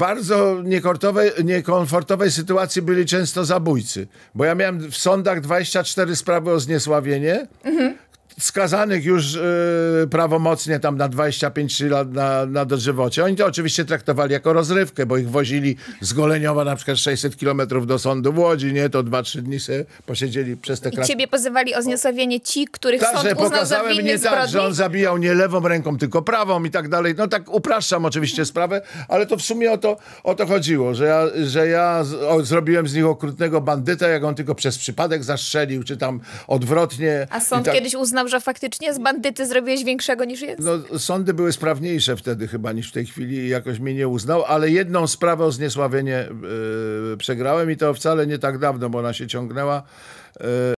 bardzo niekomfortowej, niekomfortowej sytuacji byli często zabójcy. Bo ja miałem w sądach 24 sprawy o zniesławienie. Skazanych już y, prawomocnie tam na 25 lat na, na dożywocie. Oni to oczywiście traktowali jako rozrywkę, bo ich wozili z Goleniowa na przykład 600 kilometrów do sądu w Łodzi, nie? To 2-3 dni sobie posiedzieli przez te I kratki. ciebie pozywali o zniesławienie ci, których Tak, sąd że uznał za winnych nie tak, zbrodni? że on zabijał nie lewą ręką, tylko prawą i tak dalej. No tak upraszczam oczywiście sprawę, ale to w sumie o to, o to chodziło, że ja, że ja z, o, zrobiłem z nich okrutnego bandyta, jak on tylko przez przypadek zastrzelił, czy tam odwrotnie. A I sąd tak, kiedyś uznał, że faktycznie z bandyty zrobiłeś większego niż jest? No, sądy były sprawniejsze wtedy chyba niż w tej chwili jakoś mnie nie uznał, ale jedną sprawę o zniesławienie yy, przegrałem i to wcale nie tak dawno, bo ona się ciągnęła. Yy,